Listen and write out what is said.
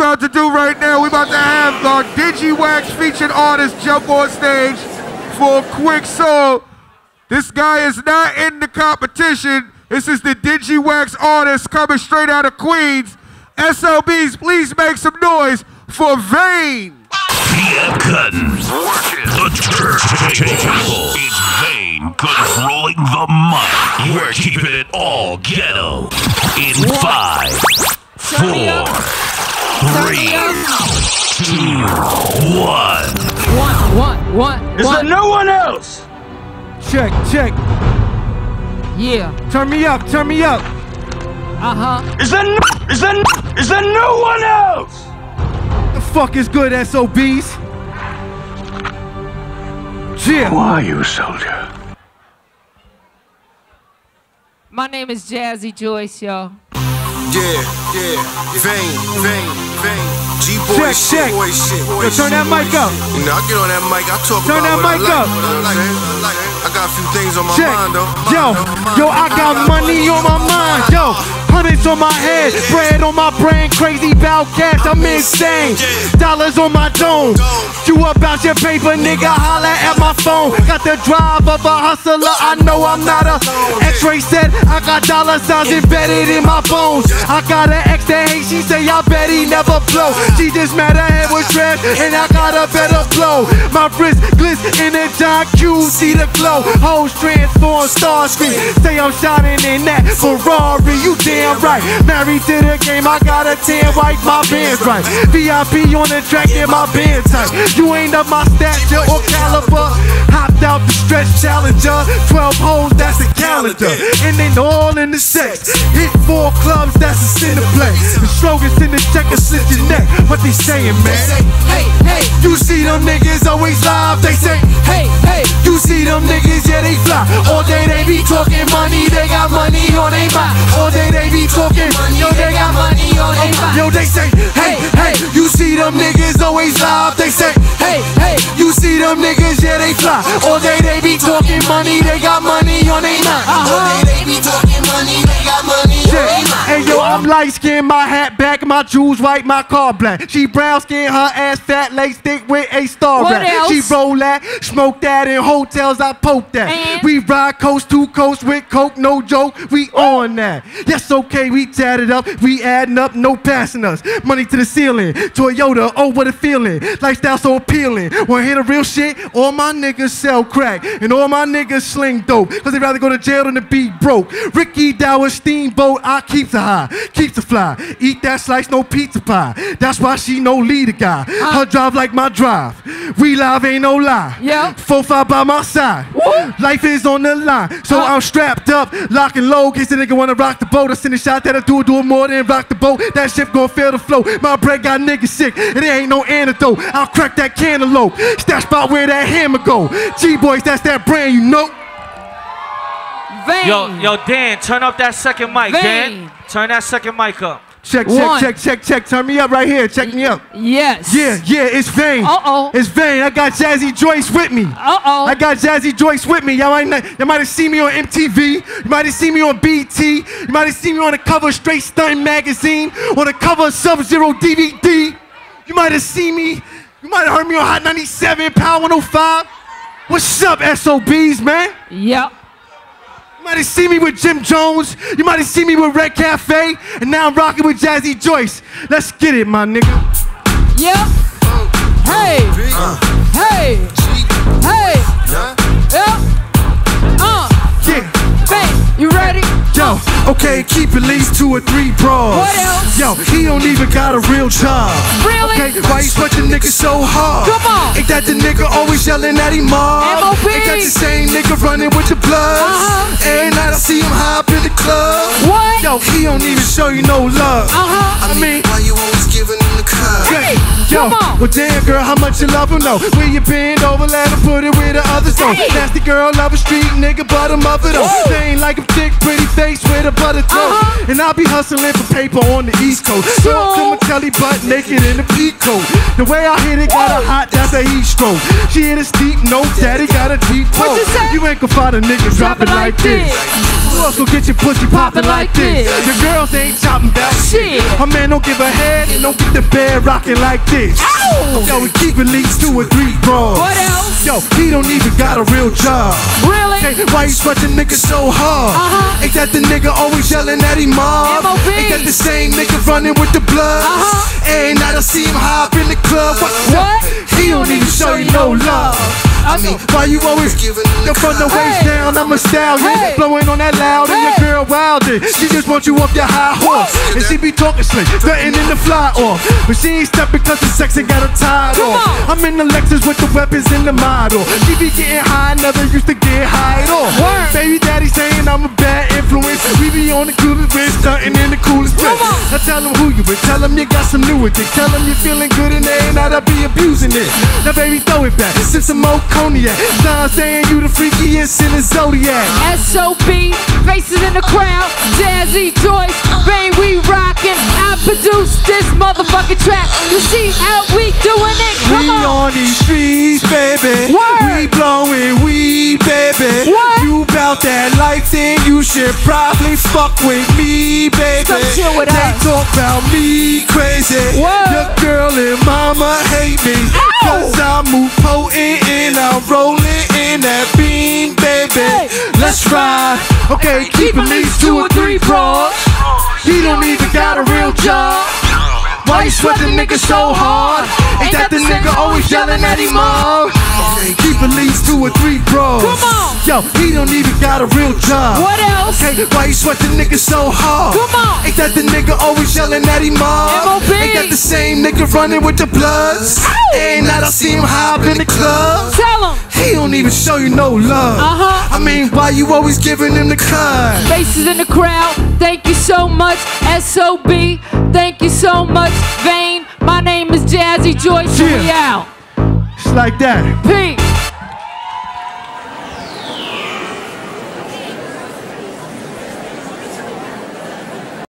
about to do right now, we about to have our Digiwaxx featured artist jump on stage for a quick song. This guy is not in the competition. This is the Digiwaxx artist coming straight out of Queens. SOBs, please make some noise for Vain. PM Cutting. The turntable. It's Vain controlling the mic. We're keeping it all ghetto. In five, four, three, two, one. One, one, one. Is one. there no one else? Check, check. Yeah. Turn me up, turn me up. Uh huh. Is there no, is there no, is there no one else? The fuck is good, SOBs? Yeah. Who are you, soldier? My name is Jazzy Joyce, y'all. Yeah, yeah, Vain, Vain, Vain. G-boy Check, shit, check. boy shit, boy Yo, turn shit, that mic up. You know, I get on that mic, I talk Turn about that mic I like. up. know what I'm saying? I got a few things on my Check. mind, though. Yo, yo, I got money on my mind. Yo, hundreds on my head, bread on my brain, crazy bout cash. I'm insane. Dollars on my dome. You about your paper, nigga? Holla at my phone. Got the drive of a hustler. I know I'm not a X-ray said, I got dollar signs embedded in my bones. I got an ex that hate. She say I bet he never blow. She just mad her head was trash, and I got a better flow. My wrist glitz in the John Q. See the glow. Hoes transform star screen. Say I'm shining in that Ferrari. You damn right. Married to the game. I got a tan white. My band's right. VIP on the track and my band tight. You ain't up my stature or caliber. Hopped out the stretch challenger. 12 hoes, that's. And they know all in the sex. Hit four clubs, that's a sin play. The slogans in the checker slit your neck. What they saying, man? Hey, hey, You see them niggas always live. They say, hey, hey. you see them niggas, yeah, they fly. All day they be talking money, they got money on they mind. All day they be talking, money, yo, they got money on they mind. Yo, they say, hey, hey, you see them niggas always live. They say, hey, hey, you see them niggas, yeah, they fly. All day they be talking money, they got money light skin, my hat back, my jewels white, my car black. She brown skin, her ass fat, lace thick with a star What else? She roll that, smoke that in hotels, I poke that. And? We ride coast to coast with coke, no joke, we on that. Yes, okay, we tatted up, we adding up, no passing us. Money to the ceiling, Toyota, oh what a feeling. Lifestyle so appealing. Wanna hear the real shit? All my niggas sell crack, and all my niggas sling dope, cause they rather go to jail than to be broke. Ricky Dower steamboat, I keep the high, her fly. Eat that slice, no pizza pie. That's why she no leader guy. Uh. Her drive like my drive. We live ain't no lie. Yeah. Four five by my side. Life is on the line, so Huh? I'm strapped up, lock and low. Case the nigga wanna rock the boat. I send a shot that'll do it, do it more than rock the boat. That ship gon' fail the flow. My bread got niggas sick, and there ain't no antidote. I'll crack that cantaloupe. Stash spot where that hammer go. G boys, that's that brand, you know. Vain. Yo, yo, Dan, turn up that second mic, Vain. Dan. Turn that second mic up. Check, check, One. check, check, check. Turn me up right here. Check me up. Yes. Yeah, yeah, it's Vain. Uh-oh. It's Vain. I got Jazzy Joyce with me. Uh-oh. I got Jazzy Joyce with me. Y'all might, not, y'all might have seen me on MTV. You might have seen me on BT. You might have seen me on the cover of Straight Stunt magazine, on the cover of Sub Zero DVD. You might have seen me. You might have heard me on Hot 97, Power 105. What's up, SOBs, man? Yep. You might have seen me with Jim Jones. You might have seen me with Red Cafe. And now I'm rocking with Jazzy Joyce. Let's get it, my nigga. Yep. Hey. Uh. Hey. Hey. Okay, keep at least two or three bras. What else? Yo, he don't even got a real job. Really? Okay, why you such a nigga so hard? Come on. Ain't that the nigga always yelling at him mom? M.O.P.. Ain't that the same nigga running with the blood? Uh-huh. Every night I see him hop in the club. What? Yo, he don't even show you no love. Uh-huh. I mean, Why you always giving yo, well damn girl, how much you love him? No, where you bend over, let him put it where the others don't. Hey. Nasty girl, love a street nigga, but I'm up it Woo. They ain't like him thick, pretty face with a butter throat. Uh-huh. And I'll be hustling for paper on the East Coast. Sure. Girl, come and tell butt naked in a peacoat. The way I hit it got a hot, that's a heat stroke. She hit a steep note, daddy got a deep throat. you say? You ain't gonna find a nigga drop it like this. else will get your pussy popping like this? Your girls ain't Shit. A man don't give a head and don't get the bed rocking like this. Ow. Yo, we keep at least two or three bros. What else? Yo, he don't even got a real job. Really? Hey, why you sweating niggas so hard? Uh-huh. Ain't that the nigga always yelling at him mom? M.O.B.. Ain't that the same nigga running with the blood? Uh-huh. And now I see him hop in the club. What? What? He don't even show you no love. I mean, why you always Giving Yo, from the waist Hey. down, I'm a stallion. Hey. Blowing on that wildin'. She just wants you off your high horse. And she be talking slick, threatening to fly off. But she ain't stepping cause the sex ain't got her tied off. I'm in the Lexus with the weapons in the model. She be getting high, never used to get high at all. You tell him you got some new it. Tell him you feeling good and they ain't out to be abusing it. Now baby, throw it back, sip some more cognac. Nah, saying you the freakiest in the zodiac. SOB, faces in the crowd, Jazzy Joyce, Bang, we rockin'. I produced this motherfucking track. You see how we doing it? Come We on. on these streets, baby. Word. You that life, then you should probably fuck with me, baby. With they us. talk about me crazy. Word. Your girl and mama hate me. Ow. Cause I move potent and I'm rolling in that bean, baby. Hey. Let's ride. Okay, keep at least two or three bras. He don't even got a real job. Why you sweating nigga so hard? Ain't that the nigga always yelling at him mom? Okay, keep at least two or three bros. Come on. Yo, he don't even got a real job. What else? Okay, why you sweating nigga so hard? Come on. Ain't that the nigga always yelling at him mom? M.O.B.. Ain't that the same nigga running with the bloods? Ow. And now I see him hop in the club. Tell 'em. He don't even show you no love. Uh-huh. I mean, why you always giving him the cut? Faces in the crowd, thank you so much. SOB, thank you so much. Vain, my name is Jazzy Joyce, and we Yeah. out. It's like that. Peace.